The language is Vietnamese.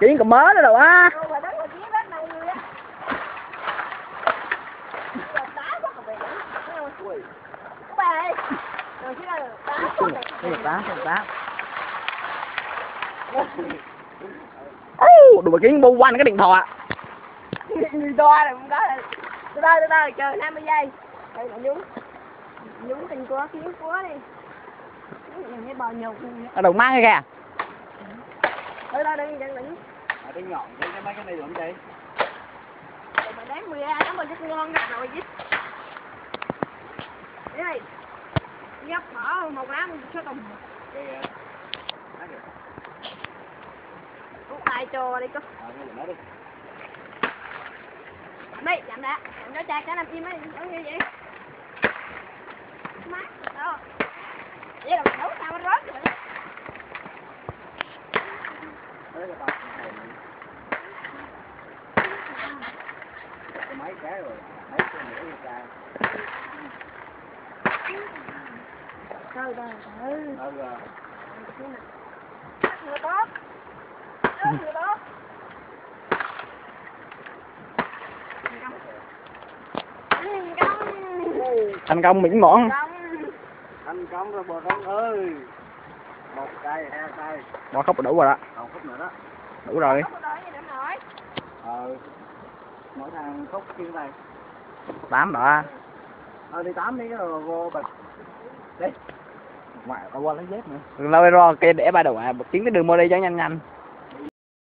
kiến còn mớ nữa đâu á. Đồ bà kiến bu quanh cái điện thoại. À, Người đo rồi không có rồi từ từ từ từ chờ 50 giây đây là nhúng nhúng tình quá kiến quá đi nhìn cái bò nhục ở đầu mang kìa từ từ đừng đừng đừng ở đây nhọn cái mấy cái này làm gì Rồi mà đáng 10 ai nó mà rất ngon ra rồi chứ cái này gấp bỏ một lá một số tùng. Cái Út tay cho đi có ờ cái đó đi. Đây chạm đã. Chạm đó cha cái làm im ấy nó như vậy mát đó vậy là mình đấu sao nó rớt rồi đấy là tao mấy cái rồi mấy cái nữa người ta từ từ từ rồi người tốt người tốt thành công miễn mỏn thành công rồi bò con ơi. Một cây hai cây. Bỏ khóc đủ rồi đó nữa đó. Đủ rồi. Ờ mỗi thằng khúc kia này. Tám đó ờ đi tám đi cái rồi vô bịch đi. Ngoại qua lấy dép nữa. Lâu rồi kia để ba đầu à kiếm cái đường mô đi cho nhanh nhanh